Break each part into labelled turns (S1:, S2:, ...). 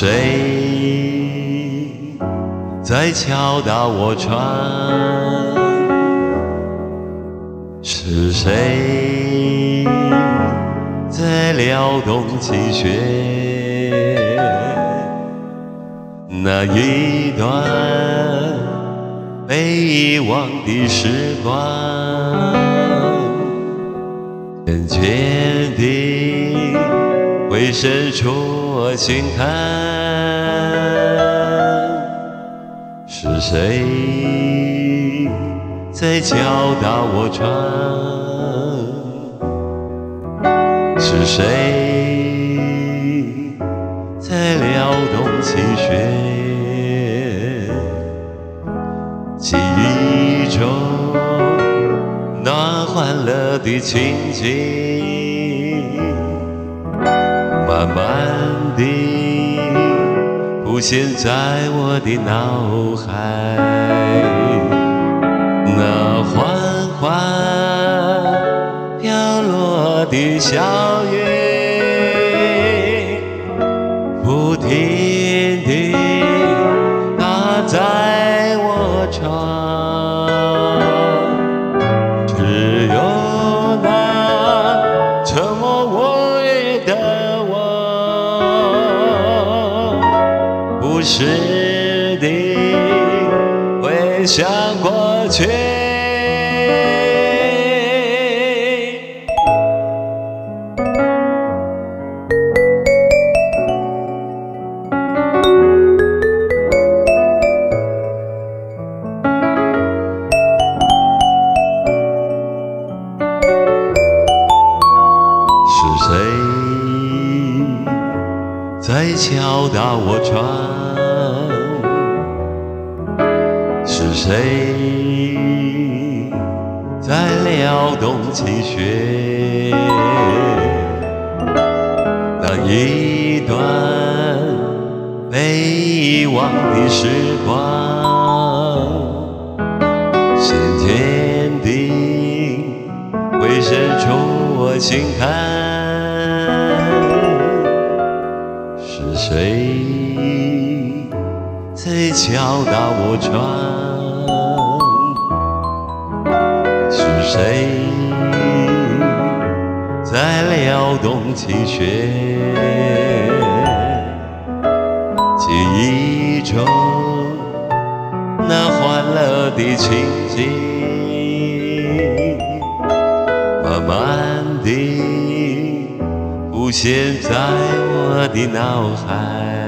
S1: 谁在敲打我窗？是谁在撩动琴弦？那一段被遗忘的时光，渐渐地会深出我心坎。谁在敲打我窗？是谁在撩动琴弦？记忆中那欢乐的情景，慢慢地浮现在我的脑海。那缓缓飘落的小雨想过去。是谁在敲打我窗？是谁在撩动琴弦？那一段被遗忘的时光，渐渐地会渗出我心坎。是谁在敲打我窗？是谁在撩动琴弦？记忆中那欢乐的情景，慢慢地浮现在我的脑海。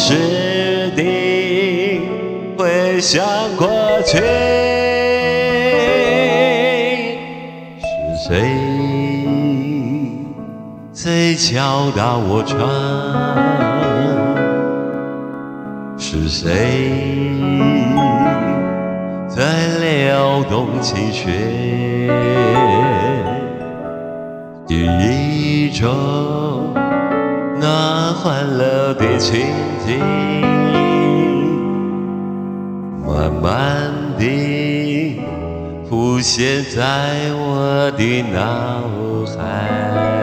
S1: 不时地回想过去。是谁在敲打我窗？是谁在撩动琴弦？记忆中那欢乐的情景，慢慢地浮现在我的脑海。